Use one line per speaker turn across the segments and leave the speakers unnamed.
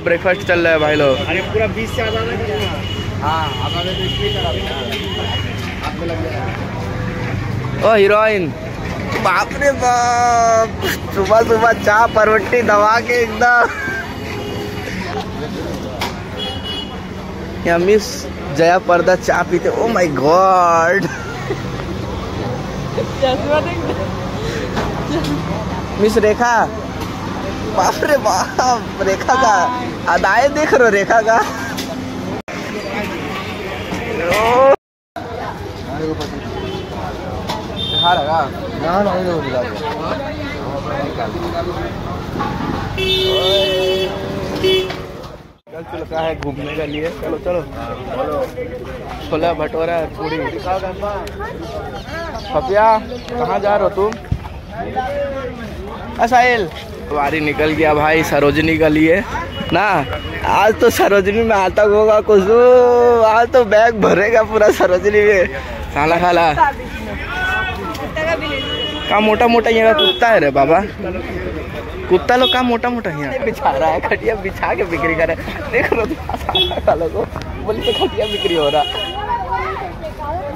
Breakfast चल रहा है भाई लोग।
अरे पूरा बीस से आधा हाँ तो
ओ हीरोइन। बाप रे बाप। सुबह सुबह चाय परवट्टी दबा के एकदम। यहाँ मिस जया पर्दा चाय पीते। Oh my god miss Rekha. बाप रे बाप रेखा का अदाए देख रहे रेखा का कल चलता है घूमने के। लिए चलो चलो छोला भटोरा पूरी पपिया कहाँ जा रहे हो तुम? असाइल। सवारी निकल गया भाई, सरोजनी के लिए। ना, आज तो सरोजनी में आता होगा कुछ। आज तो बैग भरेगा पूरा सरोजनी में। खाला खाला। का मोटा मोटा यहाँ कुत्ता है रे बाबा। कुत्ता लोग का मोटा मोटा यहाँ बिछा रहा है, खटिया बिछा के बिक्री कर देख लो वालों को। बोली तो खटिया बिक्री हो रहा।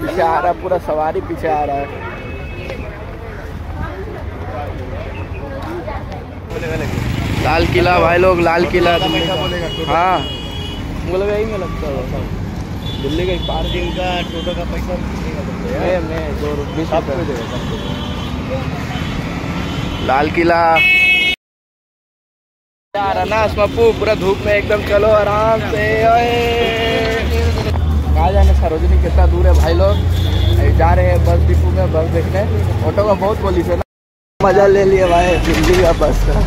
पीछे आ रहा, पूरा सवारी पीछे आ रहा है। लाल किला भाई लोग लाल किला। हाँ। मुझे लगा यही में लगता है दिल्ली का पार्किंग
का टोटो का पैसा
मैं मैं दो बीस लाल किला। आ रहा ना अस्मापू पूरा धूप में एकदम चलो आराम से कहाँ जाने सरोजनी कितना दूर है भाई लोग? जा रहे हैं बस डिपो में बस देखने। ऑटो का बहुत पुलिस है ना। मज़ा ले लिया भाई दिल्ली का बस का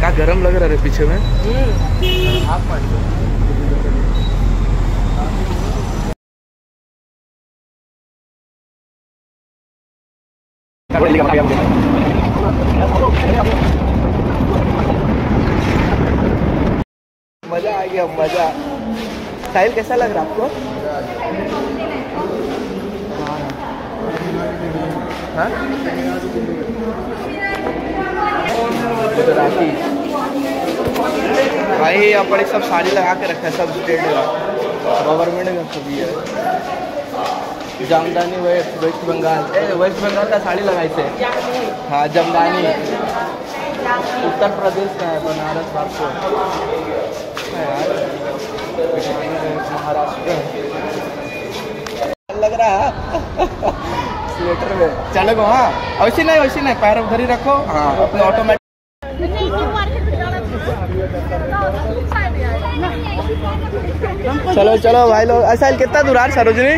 क्या गर्म लग रहा है पीछे में? मज़ा आ गया मज़ा। साहिल कैसा लग रहा आपको? हाँ? गुजराती। भाई अपने सब साड़ी लगा के रखा है सब स्टेट गवर्नमेंट में सभी है। Jamdani west West Bengal. ए वेस्ट बंगाल का साड़ी लगाई थे हाँ जमदानी। उत्तर प्रदेश का है बनारस आपको महाराष्ट्र। लग रहा है। स्वेटर में चलो हाँ वैसे नहीं वैसे नहीं पैर उधर ही रखो हाँ अपने ऑटोमेटिक चलो चलो भाई लोग ऐसा कितना दूर है सरोजनी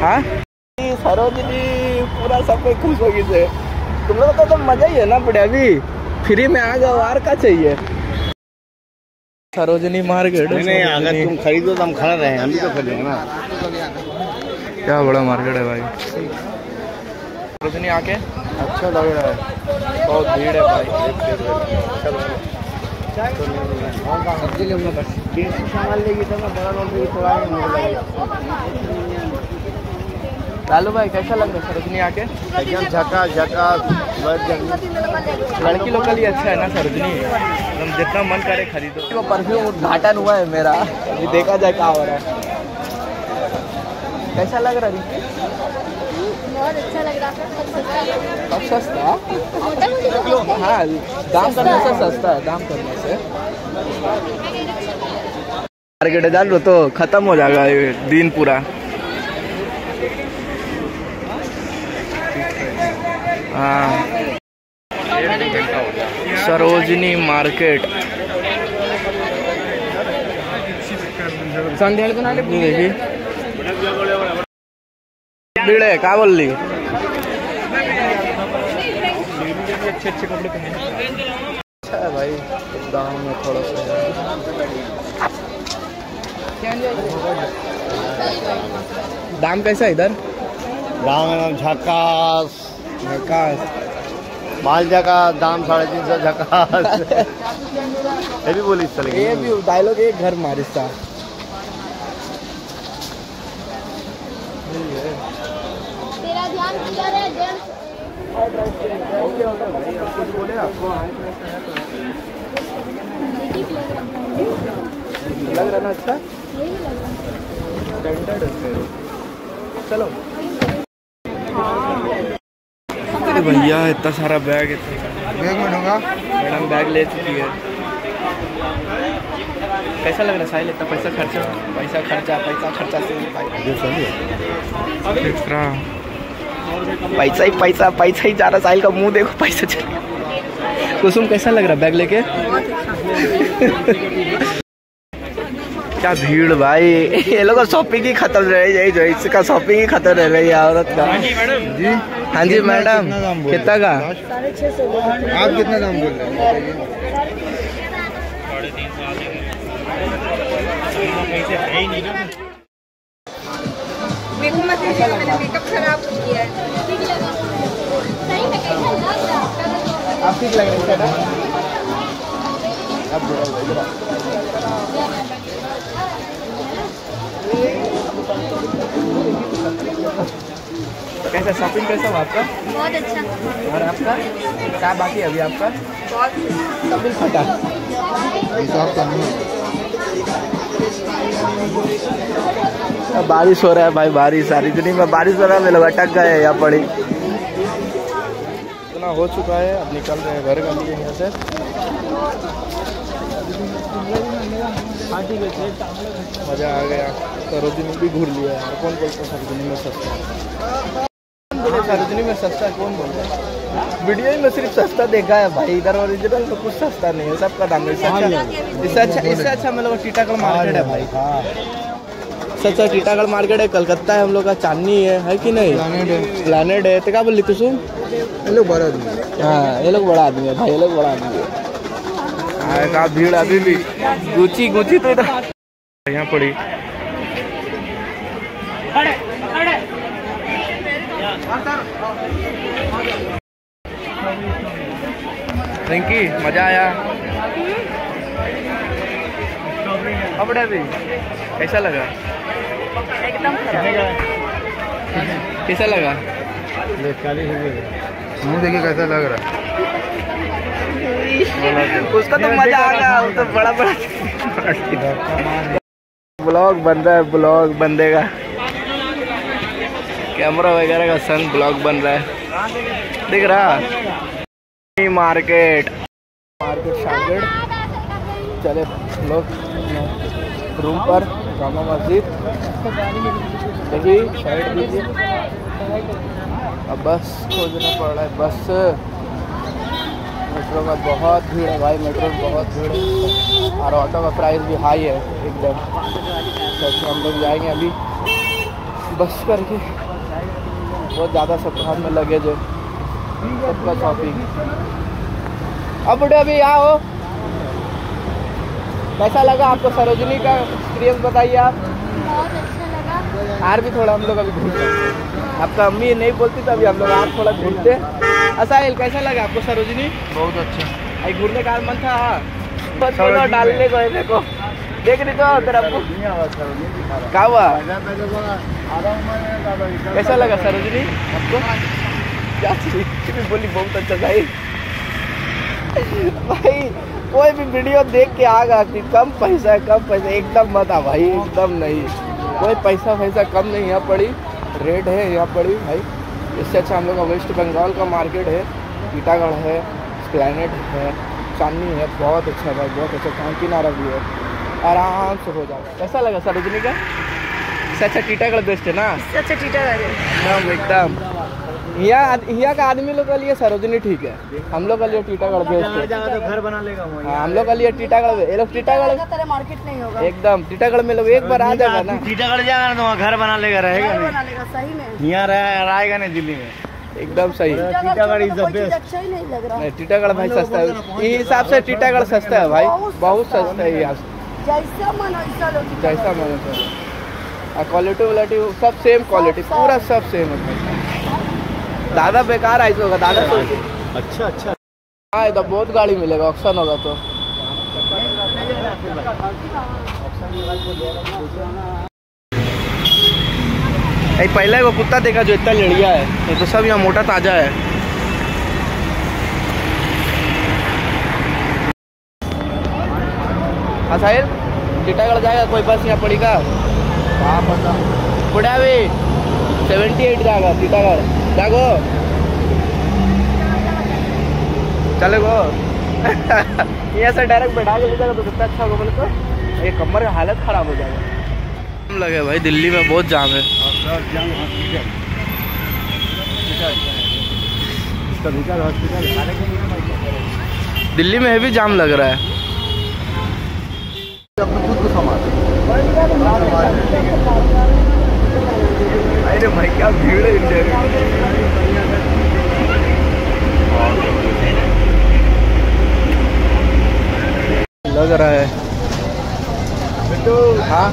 हाँ सरोजनी पूरा सब कोई खुश होगी से तुम लोग तो, तो मज़ा ही है ना बड़े अभी फ्री में आ जाओ और क्या चाहिए सरोजनी मार्केट।
नहीं नहीं अगर तुम खरीदो तो हम खड़ा रहे हम भी तो खरीदेंगे ना।
क्या बड़ा मार्केट है भाई। सरोजनी आके। अच्छा लग रहा है। बहुत भीड़ है भाई।
सब्ज़ी लूँगा बस सामान लेगी तो ना बड़ा रोड भी थोड़ा ही
लालू भाई कैसा लग रहा है सरोजनी आके?
एकदम झका झका
लड़की लोग के लिए अच्छा है ना सरोजनी एकदम जितना मन करे खरीदो। वो परफ्यूम उद्घाटन हुआ है मेरा। अभी देखा जाए क्या हो रहा है। कैसा लग रहा है रिंकी?
बहुत अच्छा लग रहा है।
सस्ता? हाँ दाम करने से सस्ता है दाम करने से। मार्केट जान लो तो खत्म हो जाएगा ये दिन पूरा। सरोजनी मार्केट। को देखी भीड़ है बोल रही अच्छे अच्छे कपड़े पहने अच्छा है भाई दाम में थोड़ा सा दाम कैसा है इधर?
दाम झकास
झकास।
माल झका दाम साढ़े तीन सौ झकास। ये भी बोली चलेगी
ये भी डायलॉग एक घर मारिस्ता
तेरा ध्यान किधर है जेंट्स
ओके ओके भाई आप कुछ बोले आपको लग रहा ना अच्छा?
लग रहा
स्टैंडर्ड है। चलो। अरे भैया इतना सारा बैग इतना
एक मिनट होगा।
मैडम बैग ले चुकी है। कैसा लग रहा है साहिल इतना पैसा खर्चा पैसा खर्चा पैसा खर्चा से एक्स्ट्रा। पैसा ही पैसा पैसा ही जा रहा साहिल का मुँह देखो पैसा चल कुसुम कैसा लग रहा बैग लेके? क्या भीड़ भाई? ये लोग शॉपिंग ही खत्म रह जाए जो इसका शॉपिंग ही खत्म रह रही है औरत का।
जी
हाँ जी मैडम।
कितना
का
आप कितना दाम बोल रहे हैं?
मेरे मत मैंने मेकअप खराब है?
है
आप ठीक लग रही है अब। कैसा शॉपिंग कैसा हुआ आपका?
बहुत अच्छा।
और आपका? क्या बाकी है अभी आपका? सब बिल फटा। अब बारिश हो रहा है भाई बारिश सारी इतनी में बारिश हो रहा है मैं लोग अटक गए यहाँ पड़ी। इतना हो चुका है अब निकल रहे हैं घर का लिए यहाँ से। मज़ा आ गया। सरोजनी भी घूर लिया यार। कौन बोलता है सरोजिनी में सस्ता? कौन बोले सरोजिनी में सस्ता कौन बोलता है? वीडियो ही में सिर्फ़ सस्ता देखा है भाई। इधर ओरिजिनल तो कुछ सस्ता नहीं है। सबका दाम इससे अच्छा इससे अच्छा इससे अच्छा का टीटागढ़ मार्केट है भाई। इससे अच्छा टीटागढ़ मार्केट है। कलकत्ता है हम लोग का। चांदनी है। है कि नहीं?
प्लानेट है।
प्लानेट है। तो क्या बोली कुसुम
ये लोग बड़ा आदमी
हाँ। ये लोग बड़ा आदमी है भाई। ये लोग बड़ा आदमी है हाँ, का भीड़ अभी भी। गुची गुची तो इधर। यहाँ पड़ी। रिंकी मज़ा आया। अब भी। कैसा लगा?
एकदम
कैसा लगा?
मुँह देखिए कैसा लग रहा है।
उसका तो मज़ा आ गया तो बड़ा बड़ा ब्लॉग बन रहा है ब्लॉग बंदे का कैमरा वगैरह का संग ब्लॉग बन रहा है। दिख रहा। मार्केट मार्केट शामगढ़ चले लोग रूम पर जामा मस्जिद। देखिए साइड दीजिए अब बस खोजना पड़ रहा है बस। मेट्रो में बहुत भीड़ है भाई मेट्रो में बहुत भीड़ है। और ऑटो का प्राइस भी हाई है एकदम। तो अच्छा हम लोग जाएँगे अभी बस करके। बहुत ज़्यादा सब हाथ में लगेज है सबका शॉपिंग अब बुढ़े अभी आओ कैसा लगा आपको सरोजनी का एक्सपीरियंस बताइए आप?
बहुत अच्छा लगा।
आर भी थोड़ा हम लोग अभी घूमते आपका अम्मी नहीं बोलती तो अभी हम लोग आप थोड़ा घूमते असाइल कैसा लगा आपको सरोजनी?
बहुत अच्छा।
आई घूमने का मन था हाँ। डालने को ऐसे को देख। रही तो तेरा क्या हुआ? कैसा लगा सरोजनी? आपको? क्या बोली बहुत अच्छा भाई भाई कोई भी वीडियो देख के आगा कि कम पैसा है कम पैसा। एकदम मत आ भाई एकदम नहीं। कोई पैसा पैसा कम नहीं यहाँ पड़ी। रेट है यहाँ पड़ी भाई। इससे अच्छा हम लोग का वेस्ट बंगाल का मार्केट है टीटागढ़ है प्लानट है चांदनी है बहुत अच्छा भाई बहुत अच्छा खान किनारा भी है। आराम से हो जाओ। कैसा लगा सर रजनी का? इससे अच्छा टीटागढ़ बेस्ट है ना?
इससे अच्छा टीटागढ़ है।
एकदम एकदम। यहाँ यहाँ का आदमी लोग के लिए सरोजनी ठीक है। हम लोग के लिए टीटागढ़ बेस्ट है
तो घर बना लेगा
हाँ हम लोग के लिए टीटागढ़ ये लोग टीटागढ़
मार्केट नहीं होगा।
एकदम टीटागढ़ में लोग एक बार आ जाएगा ना।
टीटागढ़ जाएगा ना तो वहाँ घर बना लेगा रहेगा
सही में।
यहाँ रह आएगा नहीं दिल्ली में।
एकदम सही।
टीटागढ़
कोई चीज़
best.
अच्छा ही नहीं लग रहा।
नहीं टीटागढ़ भाई सस्ता है। ये हिसाब से टीटागढ़ सस्ता है भाई। बहुत सस्ता है यहाँ
जैसा मन वैसा लो
जैसा मैंने क्वालिटी वालिटी सब सेम क्वालिटी पूरा सब सेम है भाई। दादा बेकार है होगा दादा तो
अच्छा अच्छा।
हाँ तो बहुत गाड़ी मिलेगा ऑप्शन होगा तो। पहले वो कुत्ता देखा जो इतना लड़िया है ये तो सब यहाँ मोटा ताज़ा है। हाँ साहिल टीटागढ़ जाएगा कोई बस यहाँ पड़ी का?
कहाँ पता।
पुड़ा भी सेवेंटी एट जाएगा टीटागढ़ जागो। चलेगो यहाँ से डायरेक्ट बैठा के ले जाएगा तो कितना अच्छा होगा बोले तो। ये कमर का हालत खराब हो जाएगा। जाम लगे भाई दिल्ली में बहुत जाम है। दिल्ली में भी जाम लग रहा है।
अपने खुद को संभाल
अरे भाई क्या भीड़ है इंडिया में। लग रहा है। हाँ।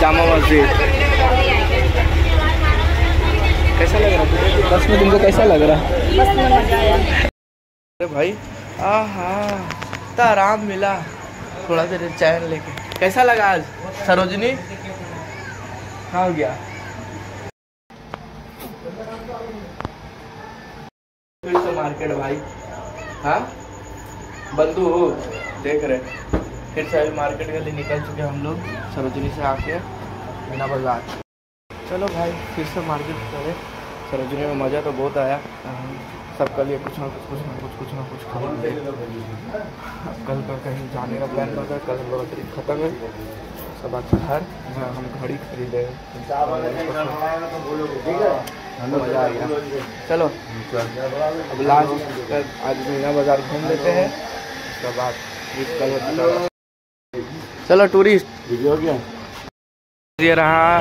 जामा मस्जिद। कैसा लग रहा है? बस में तुमको कैसा लग रहा? है अरे भाई आहा इतना आराम मिला। थोड़ा देर चैन लेके। कैसा लगा आज सरोजनी? कहाँ हो गया फिर से मार्केट भाई। हाँ? बंधु हो देख रहे। फिर से अभी मार्केट के लिए निकल चुके हम लोग सरोजनी से आके मीना बाज़ार चलो भाई फिर से मार्केट चले। सरोजनी में मज़ा तो बहुत आया। सबका लिए कुछ ना कुछ कुछ ना कुछ कुछ ना कुछ खरीदे कल का कहीं जाने का प्लान बना कल हम लोग ट्रिप खत्म है। सब अच्छा घर हाँ, हम घड़ी खरीदे मज़ा आ गया। चलो। अब लास्ट आज मीना बाज़ार घूम लेते हैं उसके बाद। चलो टूरिस्ट ये रहा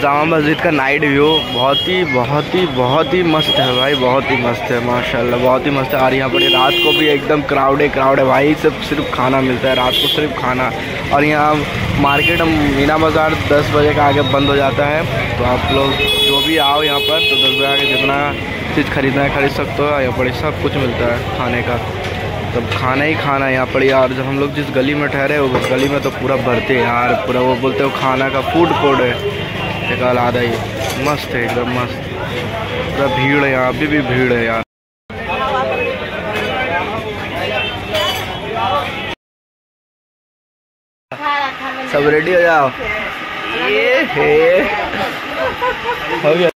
जामा मस्जिद का नाइट व्यू बहुत ही बहुत ही बहुत ही मस्त है भाई, बहुत ही मस्त है, माशाल्लाह, बहुत ही मस्त है। और यहाँ पर रात को भी एकदम क्राउड है क्राउड है भाई, सिर्फ़ सिर्फ़ खाना मिलता है, रात को सिर्फ़ खाना। और यहाँ मार्केट मीना बाज़ार दस बजे का आगे बंद हो जाता है। तो आप लोग जो भी आओ यहाँ पर तो दस बजे आगे जितना चीज़ खरीदना है, खरीद सकते हो यहाँ पर सब कुछ मिलता है खाने का। तब खाना ही खाना है यहाँ पर यार, जब हम लोग जिस गली में ठहरे उस गली में तो पूरा भरते हैं यार, पूरा वो बोलते हो खाना का फ़ूड कोर्ट है। एक आधा ही, मस्त है एकदम मस्त। पूरा भीड़ है, यहाँ अभी भी भीड़ है यार। सब रेडी हो जाओ? ये है गया।